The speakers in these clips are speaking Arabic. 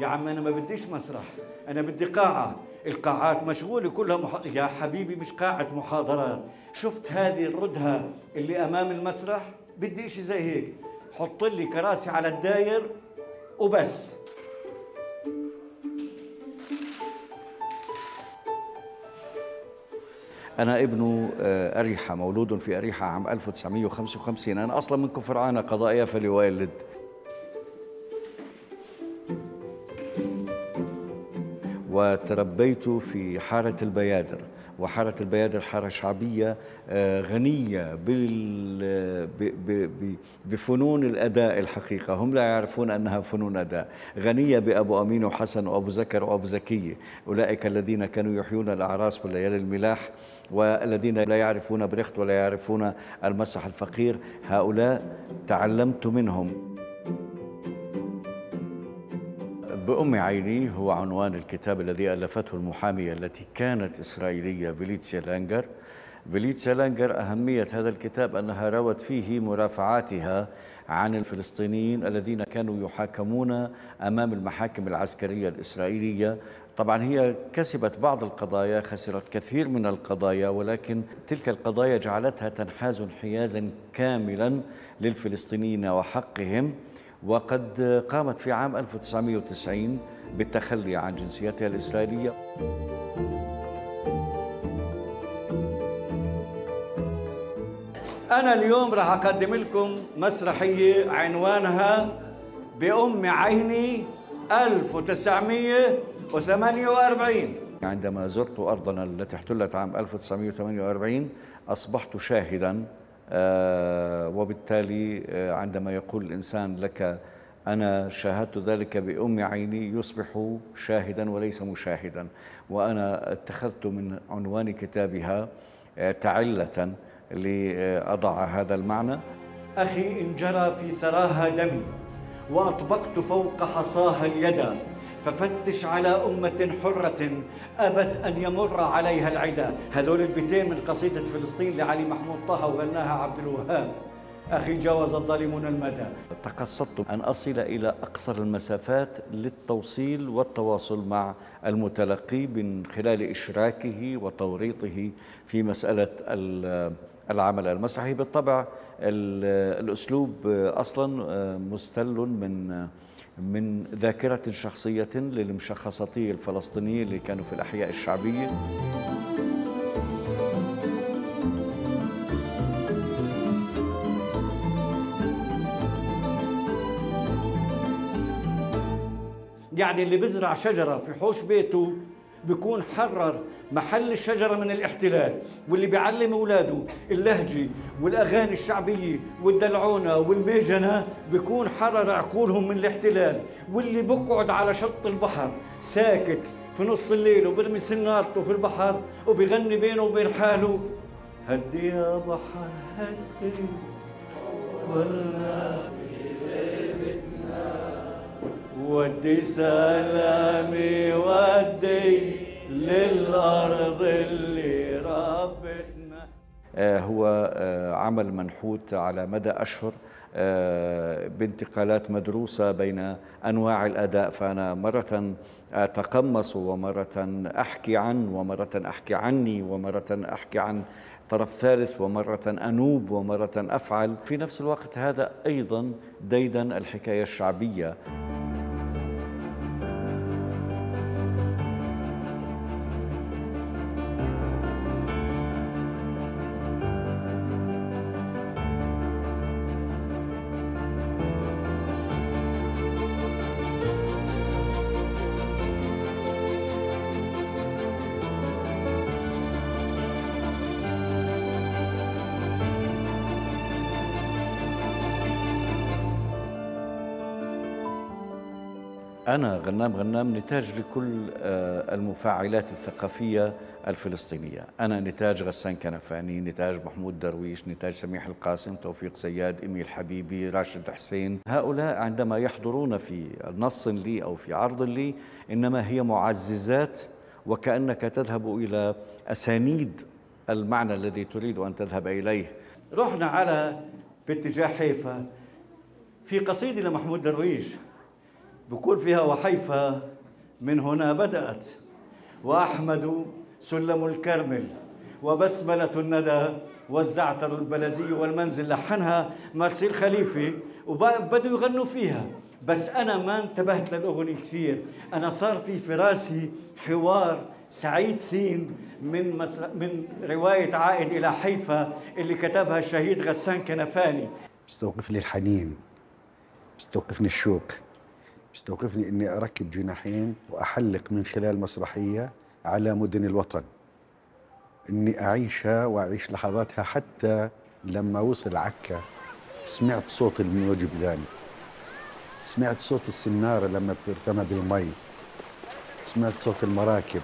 يا عم أنا ما بديش مسرح أنا بدي قاعة. القاعات مشغولة كلها مح... يا حبيبي مش قاعة محاضرات شفت هذه الردهة اللي أمام المسرح؟ بدي شيء زي هيك. حط لي كراسي على الداير وبس. أنا ابن آه، أريحة مولود في أريحة عام 1955 أنا أصلا من كفر عانة قضائية فلوالد وتربيت في حارة البيادر وحارة البيادر حارة شعبية آه، غنية بفنون الأداء الحقيقة. هم لا يعرفون أنها فنون أداء. غنية بأبو أمين وحسن وأبو زكر وأبو زكية أولئك الذين كانوا يحيون الأعراس والليالي الملاح والذين لا يعرفون بريخت ولا يعرفون المسرح الفقير. هؤلاء تعلمت منهم. بأم عيني هو عنوان الكتاب الذي ألفته المحامية التي كانت إسرائيلية فيليتسيا لانجر. فيليتسيا لانجر أهمية هذا الكتاب أنها روت فيه مرافعاتها عن الفلسطينيين الذين كانوا يحاكمون أمام المحاكم العسكرية الإسرائيلية. طبعا هي كسبت بعض القضايا خسرت كثير من القضايا ولكن تلك القضايا جعلتها تنحاز انحيازا كاملا للفلسطينيين وحقهم. وقد قامت في عام 1990 بالتخلي عن جنسيتها الإسرائيلية. أنا اليوم راح أقدم لكم مسرحية عنوانها بأم عيني 1948 عندما زرت أرضنا التي احتلت عام 1948 أصبحت شاهداً وبالتالي آه، عندما يقول الإنسان لك أنا شاهدت ذلك بأم عيني يصبح شاهدا وليس مشاهدا. وأنا اتخذت من عنوان كتابها آه، تعلة لأضع هذا المعنى. أخي إن جرى في ثراها دمي وأطبقت فوق حصاها اليد ففتش على أمة حرة أبت أن يمر عليها العدا. هذول البيتين من قصيدة فلسطين لعلي محمود طه وغناها عبد الوهاب. أخي جاوز الظالمون المدى. تقصدت أن أصل إلى أقصر المسافات للتوصيل والتواصل مع المتلقي من خلال إشراكه وتوريطه في مسألة ال- العمل المسرحي. بالطبع ال- الأسلوب أصلا مستل من من ذاكرة شخصية للمشخصاتية الفلسطينية اللي كانوا في الأحياء الشعبية. يعني اللي بزرع شجرة في حوش بيته بيكون حرر محل الشجرة من الاحتلال واللي بيعلم أولاده اللهجة والأغاني الشعبية والدلعونة والميجنة بيكون حرر عقولهم من الاحتلال واللي بقعد على شط البحر ساكت في نص الليل وبرمي سنارته في البحر وبيغني بينه وبين حاله. هدي يا بحر هدي ولا ودي سلامي ودي للأرض اللي ربتنا. هو آه، عمل منحوت على مدى أشهر آه، بانتقالات مدروسة بين أنواع الأداء. فأنا مرة أتقمص ومرة أحكي عن ومرة أحكي عني ومرة أحكي عن طرف ثالث ومرة أنوب ومرة أفعل. في نفس الوقت هذا أيضا ديدن الحكاية الشعبية. أنا غنام غنام نتاج لكل آه، المفاعلات الثقافية الفلسطينية. أنا نتاج غسان كنفاني نتاج محمود درويش نتاج سميح القاسم توفيق زياد إميل حبيبي راشد حسين. هؤلاء عندما يحضرون في نص لي أو في عرض لي إنما هي معززات وكأنك تذهب إلى أسانيد المعنى الذي تريد أن تذهب إليه. رحنا على باتجاه حيفا في قصيدة لمحمود درويش. بقول فيها وحيفا من هنا بدأت. وأحمد سلم الكرمل وبسملة الندى والزعتر البلدي والمنزل لحنها مرسي الخليفي وبدوا يغنوا فيها. بس أنا ما انتبهت للأغنية كثير. أنا صار في في راسي حوار سعيد سين من مسر... من رواية عائد إلى حيفا اللي كتبها الشهيد غسان كنفاني. بيستوقفني الحنين بيستوقفني الشوق. بيستوقفني إني أركب جناحين وأحلق من خلال مسرحية على مدن الوطن. إني أعيشها وأعيش لحظاتها حتى لما وصل عكا سمعت صوت الموج بداني سمعت صوت السنارة لما بترتمى بالمي. سمعت صوت المراكب.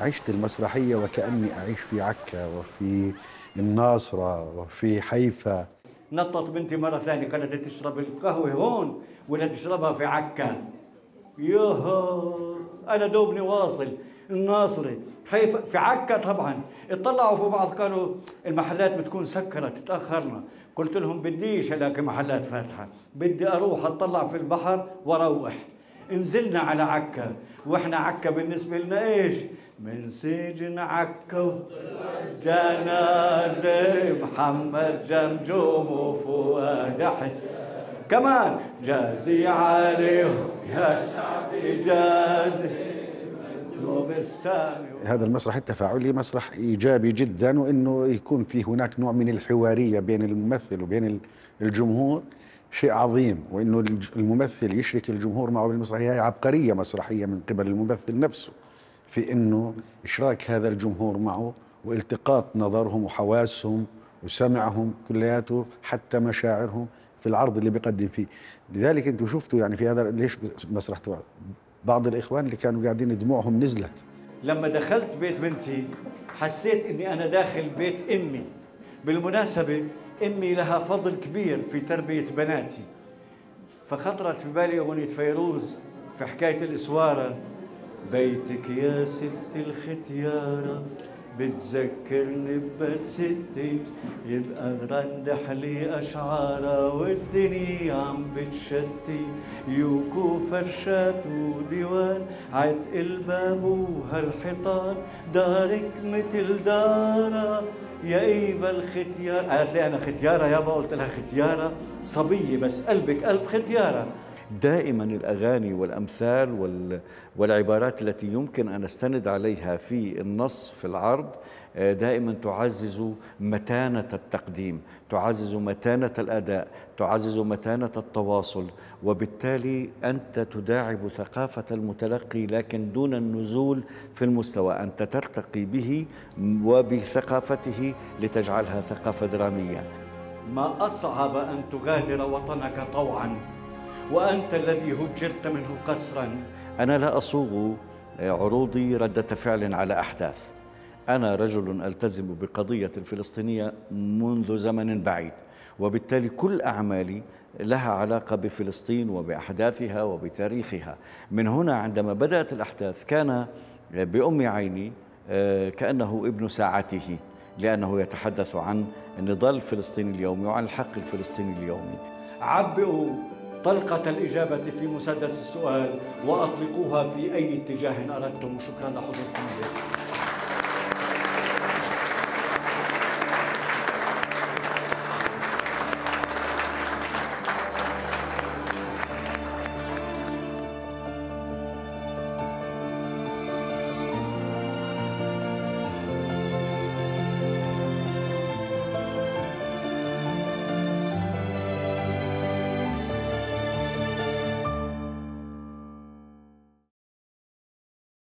عشت المسرحية وكأني أعيش في عكا وفي الناصرة وفي حيفا. نطت بنتي مرة ثانية قالت تشرب القهوة هون ولا تشربها في عكا. يوهو أنا دوبني واصل. الناصري حيفا في عكا طبعا. اطلعوا في بعض قالوا المحلات بتكون سكرت تأخرنا. قلت لهم بديش الاقي محلات فاتحة. بدي أروح أطلع في البحر وأروح. نزلنا على عكا. وإحنا عكا بالنسبة لنا إيش؟ من سجن عكا جنازة محمد جمجوم وفؤاد حج كمان جازي عليهم يا شعبي جازي. هذا المسرح التفاعلي مسرح إيجابي جدا وإنه يكون في هناك نوع من الحوارية بين الممثل وبين الجمهور شيء عظيم. وإنه الممثل يشرك الجمهور معه بالمسرحية هي عبقرية مسرحية من قبل الممثل نفسه. في إنه إشراك هذا الجمهور معه والتقاط نظرهم وحواسهم وسمعهم كلياته حتى مشاعرهم في العرض اللي بيقدم فيه. لذلك أنتم شفتوا يعني في هذا ليش مسرح بعض الإخوان اللي كانوا قاعدين دموعهم نزلت. لما دخلت بيت بنتي حسيت إني أنا داخل بيت أمي. بالمناسبة أمي لها فضل كبير في تربية بناتي. فخطرت في بالي أغنية فيروز في حكاية الإسوارة بيتك يا ست الختيارة بتذكرني ببيت ستي يبقى رندح لي أشعارها والدنيا عم بتشتي. يوكو فرشات وديوان عتق الباب وهالحيطان. دارك متل دارا يا إيفا الختيار قالت لي أنا ختيارة يابا قلت لها ختيارة صبية بس قلبك قلب ختيارة. دائما الأغاني والأمثال والعبارات التي يمكن أن استند عليها في النص في العرض آه، دائما تعزز متانة التقديم تعزز متانة الأداء تعزز متانة التواصل. وبالتالي أنت تداعب ثقافة المتلقي لكن دون النزول في المستوى. أنت ترتقي به وبثقافته لتجعلها ثقافة درامية. ما أصعب أن تغادر وطنك طوعا؟ وأنت الذي هجرت منه قسرا. أنا لا أصوغ عروضي ردة فعل على أحداث. أنا رجل ألتزم بقضية الفلسطينية منذ زمن بعيد وبالتالي كل أعمالي لها علاقة بفلسطين وبأحداثها وبتاريخها. من هنا عندما بدأت الأحداث كان بأم عيني آه، كأنه ابن ساعته لأنه يتحدث عن النضال الفلسطيني اليومي وعن الحق الفلسطيني اليومي عبئوا طلقة الإجابة في مسدس السؤال وأطلقوها في أي اتجاه أردتم. وشكرا لحضوركم